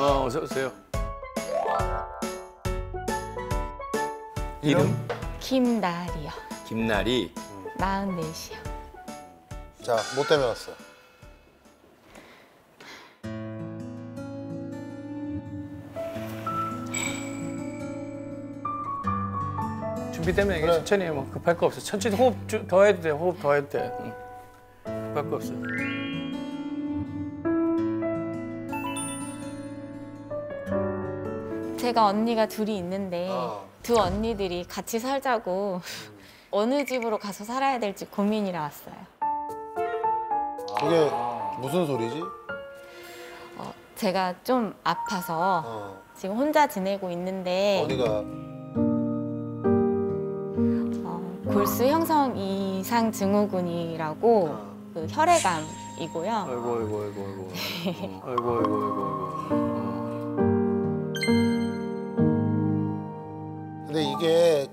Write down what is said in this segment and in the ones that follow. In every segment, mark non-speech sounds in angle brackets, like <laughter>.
어, 어서 오세요. 이름? 김나리요. 김나리. 44이요. 자, 뭐 때문에 왔어? 준비되면 얘기해. 그래. 천천히 해. 뭐 급할 거 없어. 천천히 호흡 주- 더 해도 돼. 호흡 더 해도 돼. 응. 급할 거 없어. 제가 언니가 둘이 있는데 어. 두 언니들이 같이 살자고 <laughs> 어느 집으로 가서 살아야 될지 고민이라 왔어요. 그게 무슨 소리지? 어, 제가 좀 아파서 어. 지금 혼자 지내고 있는데 어디가? 어, 골수 형성 이상 증후군이라고 어. 그 혈액암이고요. 아이고 아이고 아이고 아이고. 어. <laughs> 아이고 아이고 아이고 아이고.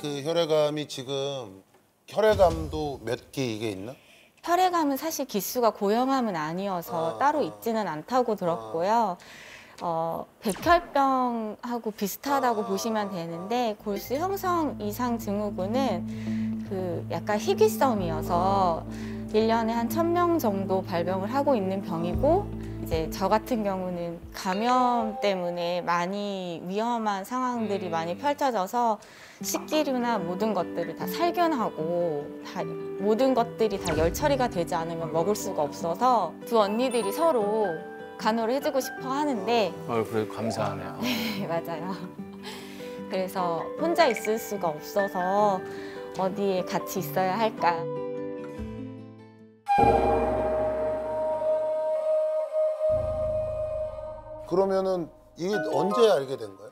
그 혈액암이 지금 혈액암도 몇 개 이게 있나? 혈액암은 사실 기수가 고형암은 아니어서 아, 따로 아. 있지는 않다고 들었고요. 어, 백혈병하고 비슷하다고 아. 보시면 되는데 골수 형성 이상 증후군은 그 약간 희귀성이어서 일년에한 천 명 정도 발병을 하고 있는 병이고 이제 저 같은 경우는 감염 때문에 많이 위험한 상황들이 음. 많이 펼쳐져서 식기류나 모든 것들을 다 살균하고 다 모든 것들이 다 열 처리가 되지 않으면 먹을 수가 없어서 두 언니들이 서로 간호를 해주고 싶어 하는데 아유 그래 감사하네요. <laughs> 네, 맞아요. <laughs> 그래서 혼자 있을 수가 없어서 어디에 같이 있어야 할까. 그러면은 이게 언제 알게 된 거야?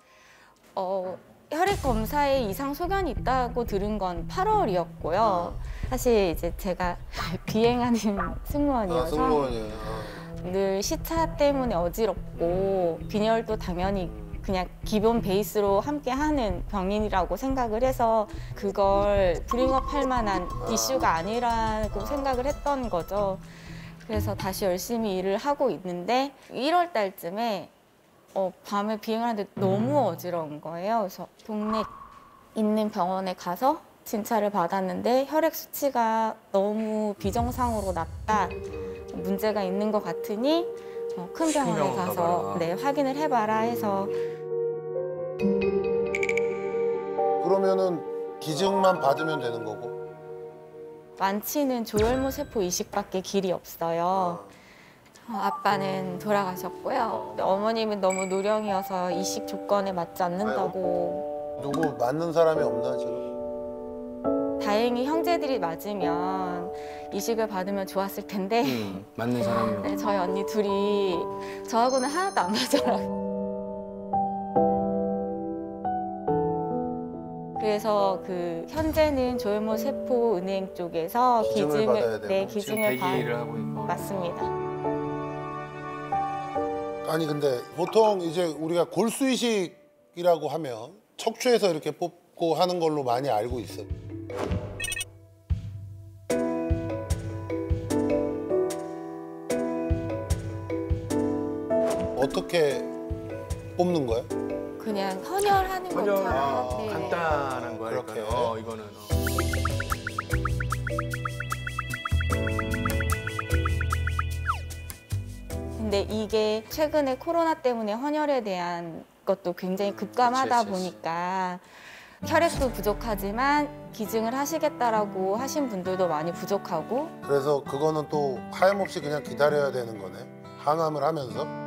어, 혈액 검사에 이상 소견이 있다고 들은 건 8월이었고요. 사실 이제 제가 <laughs> 비행하는 아, 승무원이어서 승무원이야. 어. 늘 시차 때문에 어지럽고 빈혈도 당연히 그냥 기본 베이스로 함께 하는 병인이라고 생각을 해서 그걸 브링업 할 만한 이슈가 아니라고 생각을 했던 거죠. 그래서 다시 열심히 일을 하고 있는데 1월 달쯤에 어, 밤에 비행을 하는데 너무 어지러운 거예요. 그래서 동네 있는 병원에 가서 진찰을 받았는데 혈액 수치가 너무 비정상으로 낮다. 문제가 있는 것 같으니 어, 큰 병원에 병원 가서. 네, 확인을 해봐라 해서 그러면은 기증만 받으면 되는 거고. 완치는 조혈모 세포 이식밖에 길이 없어요. 어, 아빠는 돌아가셨고요. 어머님은 너무 노령이어서 이식 조건에 맞지 않는다고. 누구 맞는 사람이 없나 지금? 다행히 형제들이 맞으면 이식을 받으면 좋았을 텐데 음, 맞는 사람이. <laughs> 네, 저희 언니 둘이 저하고는 하나도 안 맞더라고요. 그래서 그 현재는 조혈모 세포 은행 쪽에서 기증을 받아야 기증을 되고. 네 지금 기증을 받 대기를 하고 있고. 맞습니다. 아니 근데 보통 이제 우리가 골수 이식이라고 하면 척추에서 이렇게 뽑고 하는 걸로 많이 알고 있어. 어떻게 뽑는 거야? 그냥 헌혈하는 것처럼 아, 네. 간단한 거야. 그렇게. 그러니까. 어, 이거는. 어. 근데 이게 최근에 코로나 때문에 헌혈에 대한 것도 굉장히 급감하다 그치, 그치. 보니까 혈액도 부족하지만 기증을 하시겠다라고 하신 분들도 많이 부족하고 그래서 그거는 또 하염없이 그냥 기다려야 되는 거네. 항암을 하면서.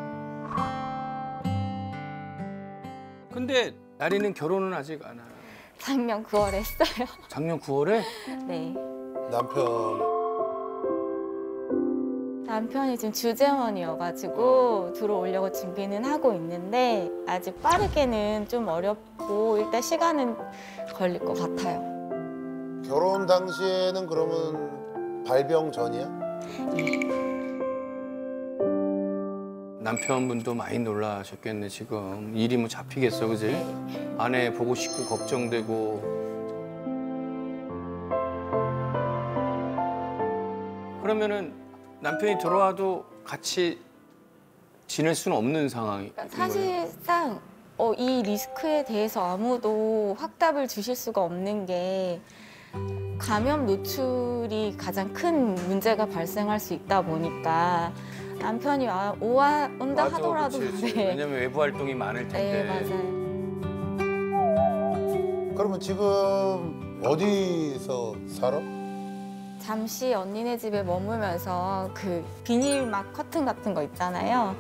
근데 나리는 결혼은 아직 안 하. 작년 9월에 했어요. <laughs> 작년 9월에 네. 남편 남편이 지금 주재원이어가지고 들어오려고 준비는 하고 있는데 아직 빠르게는 좀 어렵고 일단 시간은 걸릴 것 같아요. 결혼 당시에는 그러면 발병 전이야? 남편분도 많이 놀라셨겠네 지금 일이 뭐 잡히겠어 그지? 아내 보고 싶고 걱정되고 그러면은 남편이 들어와도 같이 지낼 수는 없는 상황이. 그러니까 사실상 어, 이 리스크에 대해서 아무도 확답을 주실 수가 없는 게 감염 노출이 가장 큰 문제가 발생할 수 있다 보니까 남편이 와, 오와 온다 맞아, 하더라도 그치, 그치. 네. 왜냐면 외부 활동이 많을 텐데. 네 맞아요. 그러면 지금 어디서 살아? 잠시 언니네 집에 머물면서 그 비닐 막 커튼 같은 거 있잖아요.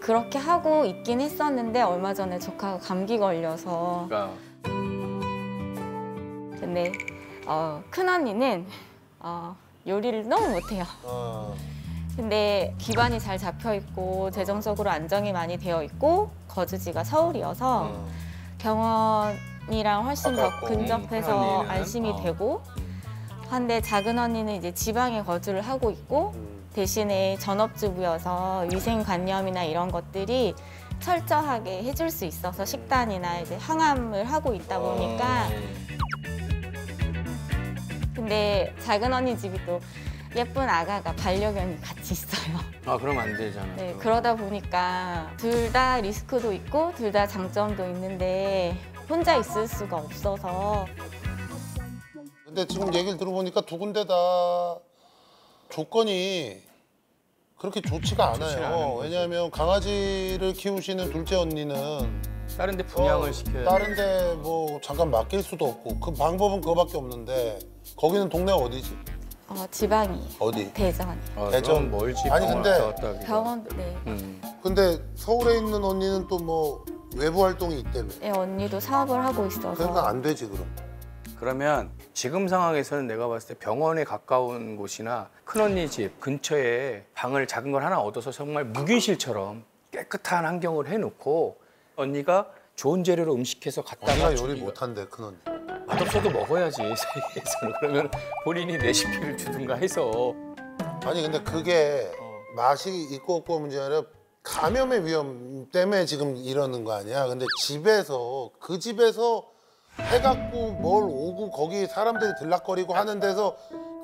그렇게 하고 있긴 했었는데 얼마 전에 조카가 감기 걸려서 그러니까 근데 어, 큰 언니는 어, 요리를 너무 못해요. 어. 근데 기반이 잘 잡혀 있고 재정적으로 안정이 많이 되어 있고 거주지가 서울이어서 어. 병원이랑 훨씬 더 가깝고, 근접해서 큰 언니는? 안심이 어. 되고 한데 작은 언니는 이제 지방에 거주를 하고 있고 음. 대신에 전업주부여서 위생관념이나 이런 것들이 철저하게 해줄 수 있어서 식단이나 이제 항암을 하고 있다 보니까 근데 작은 언니 집이 또 예쁜 아가가 반려견이 같이 있어요. <laughs> 아 그럼 안 되잖아. 네, 그러다 보니까 둘 다 리스크도 있고 둘 다 장점도 있는데 혼자 있을 수가 없어서 근데 지금 얘기를 들어보니까 두 군데 다 조건이 그렇게 좋지가 좋지 않은 않아요. 왜냐하면 강아지를 키우시는 둘째 언니는 다른 데 분양을 어, 시켜야 돼. 다른 데 뭐 잠깐 맡길 수도 없고 그 방법은 그거밖에 없는데 거기는 동네 어디지? 어, 지방이 어디? 대전이 아, 대전. 멀지. 아니, 병원 근데 왔다 갔다 하기가. 병원도 네. 음. 근데 서울에 있는 언니는 또 뭐 외부 활동이 있다며. 네, 언니도 사업을 하고 있어서 그러니까 안 되지 그럼. 그러면 지금 상황에서는 내가 봤을 때 병원에 가까운 곳이나 큰언니 집 근처에 방을 작은 걸 하나 얻어서 정말 무균실처럼 깨끗한 환경을 해놓고 언니가 좋은 재료로 음식해서 갖다가 언니가 요리 주기가- 못한대 큰 언니. 맛없어도 먹어야지 <laughs> 세계에서는 그러면 본인이 레시피를 주든가 해서 아니 근데 그게 어. 맛이 있고 없고 문제 아니라 감염의 위험 때문에 지금 이러는 거 아니야. 근데 집에서 그 집에서 해갖고 뭘 오고 거기 사람들이 들락거리고 하는 데서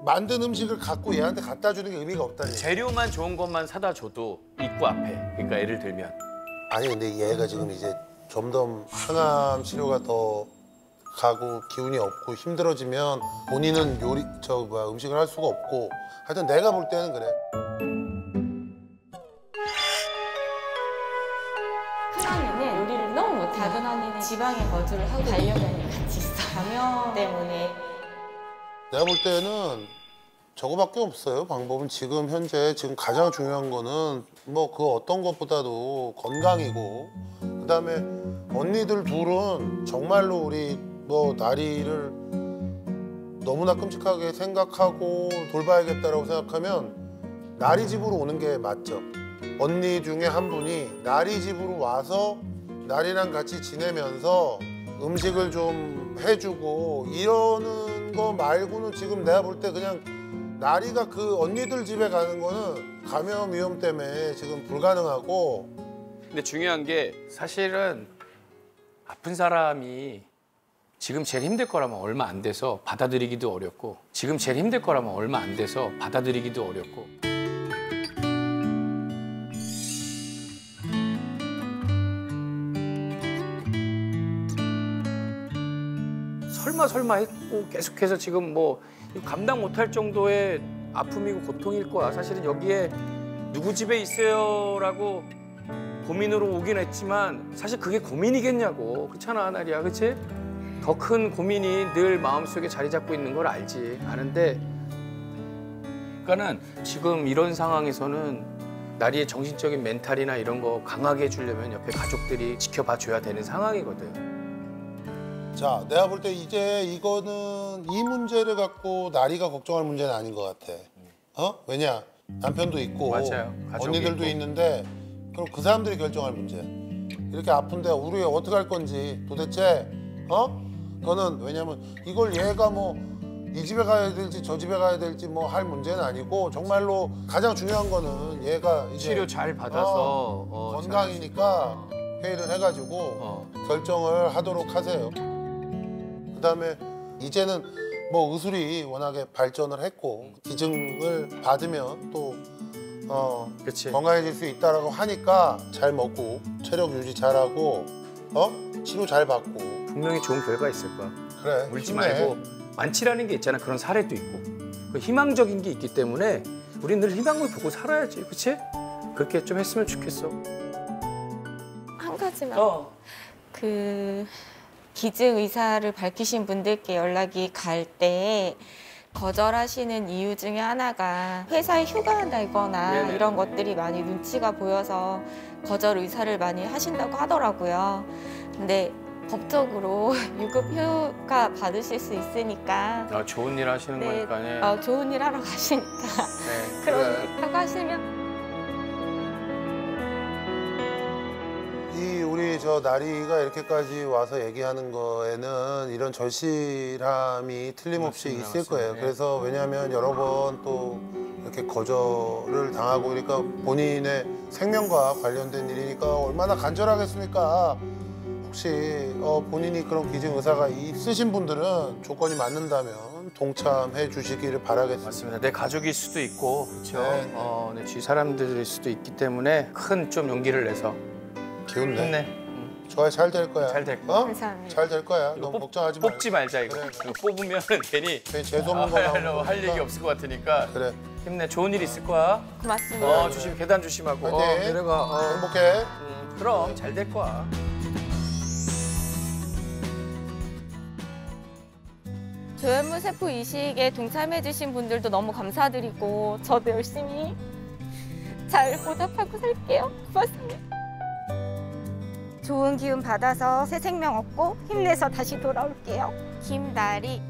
만든 음식을 갖고 얘한테 갖다 주는 게 의미가 없다니. 재료만 좋은 것만 사다 줘도 입구 앞에 그러니까 예를 들면 아니 근데 얘가 지금 이제 점점 항암 치료가 더 가고 기운이 없고 힘들어지면 본인은 요리 저 뭐야 음식을 할 수가 없고 하여튼 내가 볼 때는 그래. 큰 언니는 요리를 너무 못해 작은 언니는 지방에 거주를 하고 반려견이 같이 있어요. 감염 때문에 내가 볼 때는 저거밖에 없어요. 방법은 지금 현재 지금 가장 중요한 거는 뭐 그 어떤 것보다도 건강이고 그다음에 언니들 둘은 정말로 우리 뭐 나리를 너무나 끔찍하게 생각하고 돌봐야겠다라고 생각하면 나리 집으로 오는 게 맞죠. 언니 중에 한 분이 나리 집으로 와서 나리랑 같이 지내면서 음식을 좀 해주고 이러는 거 말고는 지금 내가 볼 때 그냥 나리가 그 언니들 집에 가는 거는 감염 위험 때문에 지금 불가능하고 근데 중요한 게 사실은 아픈 사람이 지금 제일 힘들 거라면 얼마 안 돼서 받아들이기도 어렵고 지금 제일 힘들 거라면 얼마 안 돼서 받아들이기도 어렵고. 설마 설마 했고 계속해서 지금 뭐 감당 못할 정도의 아픔이고 고통일 거야. 사실은 여기에 누구 집에 있어요라고 고민으로 오긴 했지만 사실 그게 고민이겠냐고. 그렇잖아 나리야. 그치? 더 큰 고민이 늘 마음속에 자리 잡고 있는 걸 알지 아는데. 그러니까는 지금 이런 상황에서는 나리의 정신적인 멘탈이나 이런 거 강하게 해주려면 옆에 가족들이 지켜봐 줘야 되는 상황이거든. 자 내가 볼 때 이제 이거는 이 문제를 갖고 나리가 걱정할 문제는 아닌 것 같아. 어? 왜냐? 남편도 있고 맞아요. 언니들도 있고. 있는데 그럼 그 사람들이 결정할 문제. 이렇게 아픈데 우리 어떻게 할 건지 도대체 어 그거는 왜냐면 이걸 얘가 뭐 이 집에 가야 될지 저 집에 가야 될지 뭐 할 문제는 아니고 정말로 가장 중요한 거는 얘가 이제 치료 잘 받아서 어, 건강이니까 회의를 해가지고 어. 결정을 하도록 하세요. 그다음에 이제는 뭐 의술이 워낙에 발전을 했고 기증을 받으면 또 어. 건강해질 수 있다라고 하니까 잘 먹고 체력 유지 잘하고 어 치료 잘 받고 분명히 좋은 결과 있을 거야. 그래 울지 힘내. 말고 많지라는 게 있잖아. 그런 사례도 있고. 그 희망적인 게 있기 때문에 우리 늘 희망을 보고 살아야지. 그렇지? 그렇게 좀 했으면 좋겠어. 한 가지만 어. 그 기증 의사를 밝히신 분들께 연락이 갈 때 거절하시는 이유 중에 하나가 회사에 휴가 내거나 네네. 이런 것들이 많이 눈치가 보여서 거절 의사를 많이 하신다고 하더라고요. 근데 법적으로 <laughs> 유급 휴가 받으실 수 있으니까 아, 좋은 일 하시는 네. 거니까. 어, 좋은 일 하러 가시니까 네. <laughs> 그렇다고 하시면 이 우리 저 나리가 이렇게까지 와서 얘기하는 거에는 이런 절실함이 틀림없이 맞습니다, 있을 맞습니다. 거예요. 예. 그래서 왜냐하면 여러 번 또 이렇게 거절을 당하고 그러니까 본인의 생명과 관련된 일이니까 얼마나 간절하겠습니까? 혹시 어, 본인이 그런 기증 의사가 있으신 분들은 조건이 맞는다면 동참해 주시기를 바라겠습니다. 맞습니다. 내 가족일 수도 있고, 그렇죠. 네. 어, 내 주위 사람들일 수도 있기 때문에 큰 좀 용기를 내서 기운 내. 힘내. 음. 좋아요, 잘될 거야. 잘 될 거야. 어? 감사합니다. 잘 될 거야. 너무 뽑- 걱정하지 마. 뽑지 말자 이거. 그래. 이거 뽑으면 <laughs> 괜히 괜히 재수없는 아, 거 할, 얘기 그러니까. 없을 것 같으니까 그래. 힘내. 좋은 일 있을 거야. 고맙습니다. 어, 조심 계단 조심하고. 어. 내려가. 어. 행복해. 음, 그럼 잘 될 거야. 조현무 세포 이식에 동참해주신 분들도 너무 감사드리고 저도 열심히 잘 보답하고 살게요. 고맙습니다. 좋은 기운 받아서 새 생명 얻고 힘내서 다시 돌아올게요. 김나리.